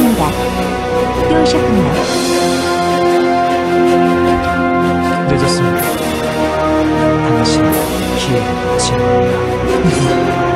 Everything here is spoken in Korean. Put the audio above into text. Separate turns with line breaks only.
반갑습니다. 또 오셨군요.
늦었습니다. 당신 기회 제공이다.